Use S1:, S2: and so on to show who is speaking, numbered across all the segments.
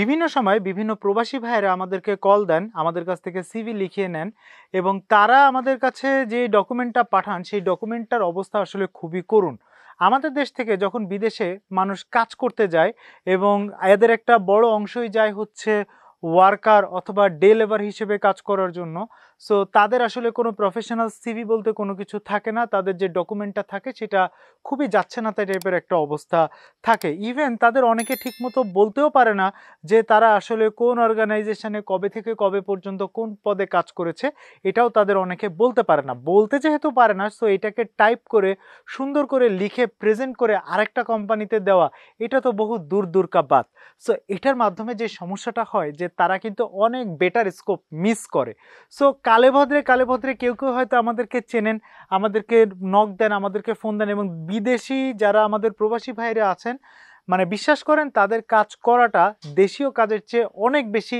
S1: বিভিন্ন সময় বিভিন্ন প্রবাসী ভাইয়েরা আমাদেরকে কল দেন, আমাদের কাছ থেকে সিভি লিখিয়ে নেন এবং তারা আমাদের কাছে যে ডকুমেন্টটা পাঠান, সেই ডকুমেন্টটার অবস্থা আসলে খুবই করুণ। আমাদের দেশ থেকে যখন বিদেশে মানুষ কাজ করতে যায় এবং এদের একটা বড় অংশই যায় হচ্ছে ওয়ার্কার অথবা ডে লেবার হিসেবে কাজ করার জন্য সো তাদের আসলে কোনো প্রফেশনাল সিভি বলতে কোনো কিছু থাকে না। তাদের যে ডকুমেন্টটা থাকে সেটা খুবই যাচ্ছে না তাই টাইপের একটা অবস্থা থাকে। ইভেন তাদের অনেকে ঠিকমতো বলতেও পারে না যে তারা আসলে কোন অর্গানাইজেশনে কবে থেকে কবে পর্যন্ত কোন পদে কাজ করেছে, এটাও তাদের অনেকে বলতে পারে না। বলতে যেহেতু পারে না সো এটাকে টাইপ করে, সুন্দর করে লিখে প্রেজেন্ট করে আরেকটা কোম্পানিতে দেওয়া, এটা তো বহু দূর দূরকা বাদ। সো এটার মাধ্যমে যে সমস্যাটা হয় যে তারা কিন্তু অনেক বেটার স্কোপ মিস করে। সো কালে ভদ্রে কালে ভদ্রে কেউ কেউ হয়তো আমাদেরকে চেনেন, আমাদেরকে নখ দেন, আমাদেরকে ফোন দেন এবং বিদেশি যারা আমাদের প্রবাসী ভাইরা আছেন মানে বিশ্বাস করেন তাদের কাজ করাটা দেশীয় কাজের চেয়ে অনেক বেশি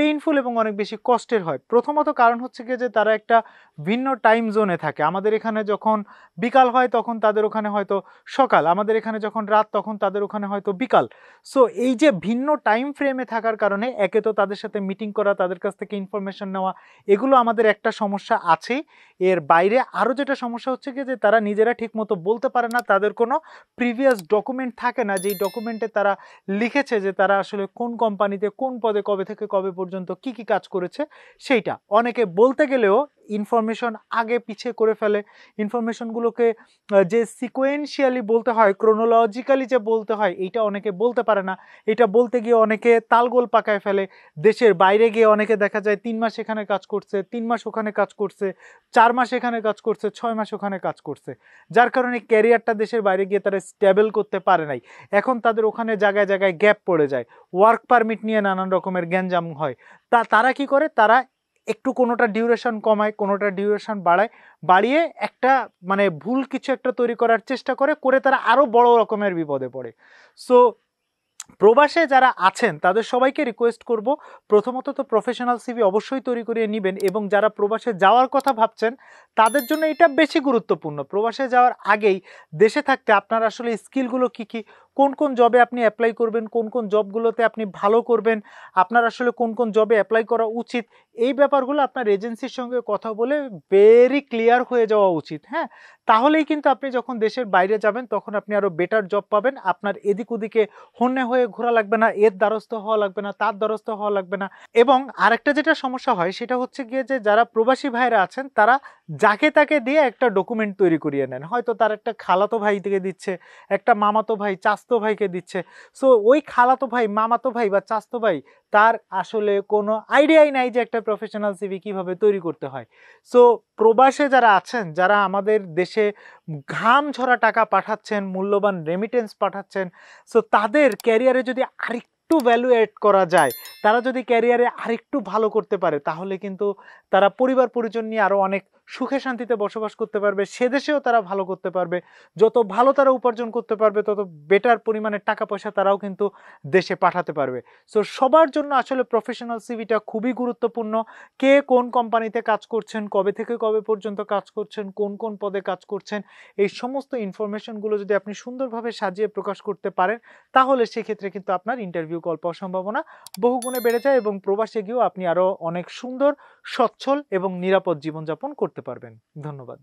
S1: পেইনফুল এবং অনেক বেশি কষ্টের হয়। প্রথমত কারণ হচ্ছে কি যে তারা একটা ভিন্ন টাইম জোনে থাকে। আমাদের এখানে যখন বিকাল হয় তখন তাদের ওখানে হয়তো সকাল, আমাদের এখানে যখন রাত তখন তাদের ওখানে হয়তো বিকাল। সো এই যে ভিন্ন টাইম ফ্রেমে থাকার কারণে একে তো তাদের সাথে মিটিং করা, তাদের কাছ থেকে ইনফরমেশন নেওয়া, এগুলো আমাদের একটা সমস্যা আছেই এর বাইরে আরও যেটা সমস্যা হচ্ছে কি যে তারা নিজেরা ঠিকমতো বলতে পারে না, তাদের কোনো প্রিভিয়াস ডকুমেন্ট থাকে না। যেই ডকুমেন্টে তারা লিখেছে যে তারা আসলে কোন কোম্পানিতে কোন পদে কবে থেকে কবে পর্যন্ত কি কি কাজ করেছে সেইটা। অনেকে বলতে গেলেও ইনফরমেশন আগে পিছিয়ে করে ফেলে। ইনফরমেশনগুলোকে যে সিকোয়েন্সিয়ালি বলতে হয় ক্রোনোলজিক্যালি যে বলতে হয়, এইটা অনেকে বলতে পারে না। এটা বলতে গিয়ে অনেকে তালগোল পাকায় ফেলে। দেশের বাইরে গিয়ে অনেকে দেখা যায় তিন মাস এখানে কাজ করছে, তিন মাস ওখানে কাজ করছে, চার মাস এখানে কাজ করছে, ছয় মাস ওখানে কাজ করছে। যার কারণে ক্যারিয়ারটা দেশের বাইরে গিয়ে তারা স্টেবল করতে পারে নাই। এখন তাদের ওখানে জায়গায় জায়গায় গ্যাপ পড়ে যায়। ওয়ার্ক পারমিট নিয়ে নানান রকমের গ্যাঞ্জাম হয়। তা, তারা কি করে? তারা একটু কোনোটা ডিউরেশন কমায়, কোনোটা ডিউরেশন বাড়ায়, বাড়িয়ে একটা মানে ভুল কিছু একটা তৈরি করার চেষ্টা করে করে তারা আরও বড় রকমের বিপদে পড়ে। সো প্রবাসে যারা আছেন, তাদের সবাইকে রিকোয়েস্ট করব, প্রথমত তো প্রফেশনাল সিভি অবশ্যই তৈরি করিয়ে নেবেন এবং যারা প্রবাসে যাওয়ার কথা ভাবছেন, তাদের জন্য এটা বেশি গুরুত্বপূর্ণ। প্রবাসে যাওয়ার আগেই দেশে থাকতে আপনার আসলে স্কিলগুলো কি কি, কোন কোন জবে আপনি অ্যাপ্লাই করবেন, কোন কোন জবগুলোতে আপনি ভালো করবেন, আপনার আসলে কোন কোন জবে অ্যাপ্লাই করা উচিত এই ব্যাপারগুলো আপনার এজেন্সির সঙ্গে কথা বলে ভেরি ক্লিয়ার হয়ে যাওয়া উচিত হ্যাঁ? তাহলেই কিন্তু আপনি যখন দেশের বাইরে যাবেন, তখন আপনি আরও বেটার জব পাবেন। আপনার এদিক ওদিকে হন্যে হয়ে ঘোরা লাগবে না, এর দ্বারস্থ হওয়া লাগবে না, তার দ্বারস্থ হওয়া লাগবে না। এবং আরেকটা যেটা সমস্যা হয়, সেটা হচ্ছে গিয়ে যে যারা প্রবাসী ভাইরা আছেন, তারা যাকে তাকে দিয়ে একটা ডকুমেন্ট তৈরি করিয়ে নেন। হয়তো তার একটা খালাতো ভাই থেকে দিচ্ছে, একটা মামাতো ভাই, চাস্তো ভাইকে দিচ্ছে। সো ওই খালাতো ভাই, মামাতো ভাই বা চাস্তো ভাই তার আসলে কোনো আইডিয়াই নাই যে একটা প্রফেশনাল সিভি কীভাবে তৈরি করতে হয়। সো প্রবাসে যারা আছেন, যারা আমাদের দেশে ঘাম ঝরা টাকা পাঠাচ্ছেন, মূল্যবান রেমিটেন্স পাঠাচ্ছেন সো তাদের ক্যারিয়ারে যদি আরেকটু ভ্যালু অ্যাড করা যায় তারা যদি ক্যারিয়ারে আরেকটু ভালো করতে পারে, তাহলে কিন্তু তারা পরিবার পরিজন নিয়ে আরও অনেক সুখে শান্তিতে বসবাস করতে পারবে, সে দেশেও তারা ভালো করতে পারবে। যত ভালো তারা উপার্জন করতে পারবে, তত বেটার পরিমাণে টাকা পয়সা তারাও কিন্তু দেশে পাঠাতে পারবে। সো সবার জন্য আসলে প্রফেশনাল সিভিটা খুবই গুরুত্বপূর্ণ। কে কোন কোম্পানিতে কাজ করছেন, কবে থেকে কবে পর্যন্ত কাজ করছেন, কোন কোন পদে কাজ করছেন, এই সমস্ত ইনফরমেশনগুলো যদি আপনি সুন্দরভাবে সাজিয়ে প্রকাশ করতে পারেন, তাহলে সেক্ষেত্রে কিন্তু আপনার ইন্টারভিউ কল পাওয়ার সম্ভাবনা বহুগুণে গুণে বেড়ে যায় এবং প্রবাসে গিয়েও আপনি আরও অনেক সুন্দর, সচ্ছল এবং নিরাপদ জীবনযাপন করতে পারবেন। ধন্যবাদ।